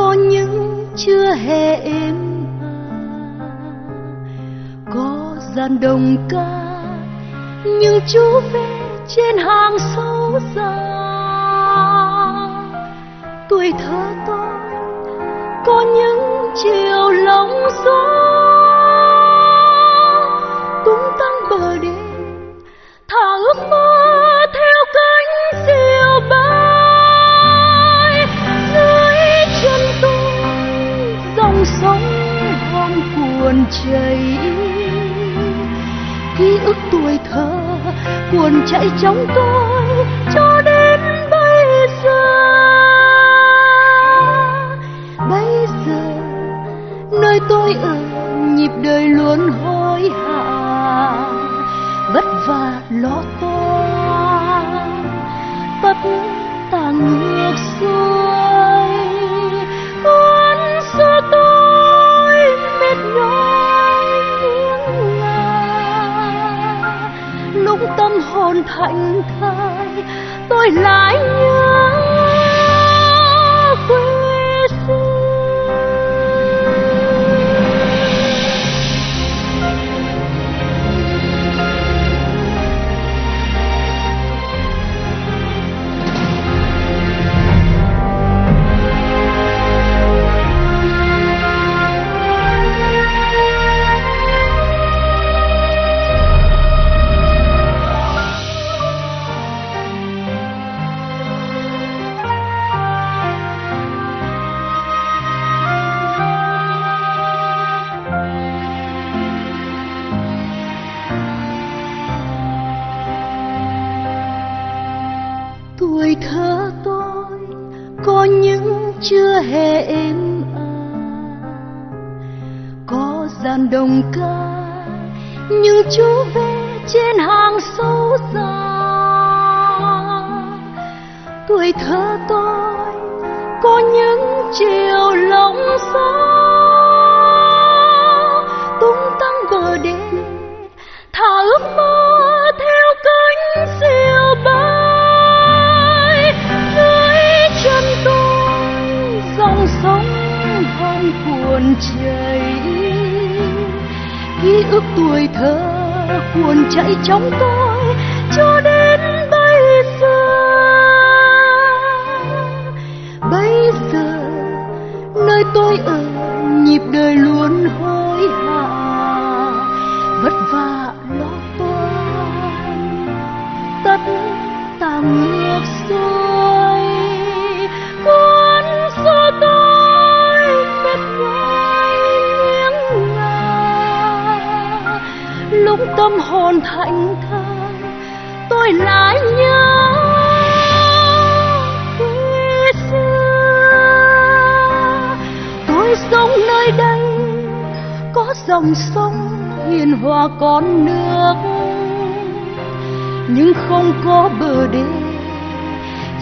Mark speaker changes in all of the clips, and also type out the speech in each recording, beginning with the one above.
Speaker 1: có những chưa hề êm à. có gian đồng ca, nhưng chú về trên hàng sâu xa. Cuồn chảy. Ký ức tuổi thơ cuồn chạy trong tôi cho đến tâm hồn thành thai tôi lại nhớ thơ tôi, có những chưa hề êm ả. Có gian đồng ca nhưng chú về trên hàng sâu xa. Tuổi thơ tôi, có những chiều lòng gió chảy. Ký ức tuổi thơ cuồn chạy trong tôi cho đến bây giờ. Bây giờ, nơi tôi ở tâm hồn thành thơi, tôi lại nhớ quê xưa. Tôi sống nơi đây, có dòng sông hiền hòa con nước, nhưng không có bờ đê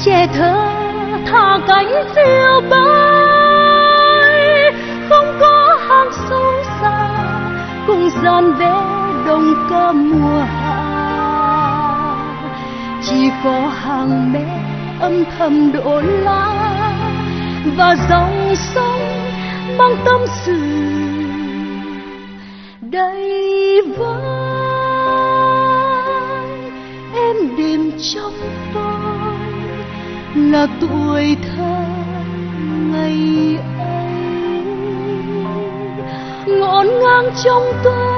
Speaker 1: trẻ thơ thả cánh phiêu bay. Không có hang sâu xa cùng gian về đồng mùa hạ, chỉ có hàng mẹ âm thầm đổ lá và dòng sông mang tâm sự. Đầy vơi em đêm trong tôi là tuổi thơ ngày ấy. Ngọn ngang trong tôi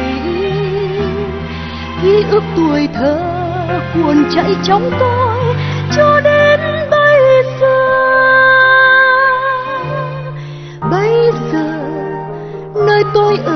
Speaker 1: ký ức tuổi thơ cuồn chạy trong tôi cho đến bây giờ. Bây giờ, nơi tôi ở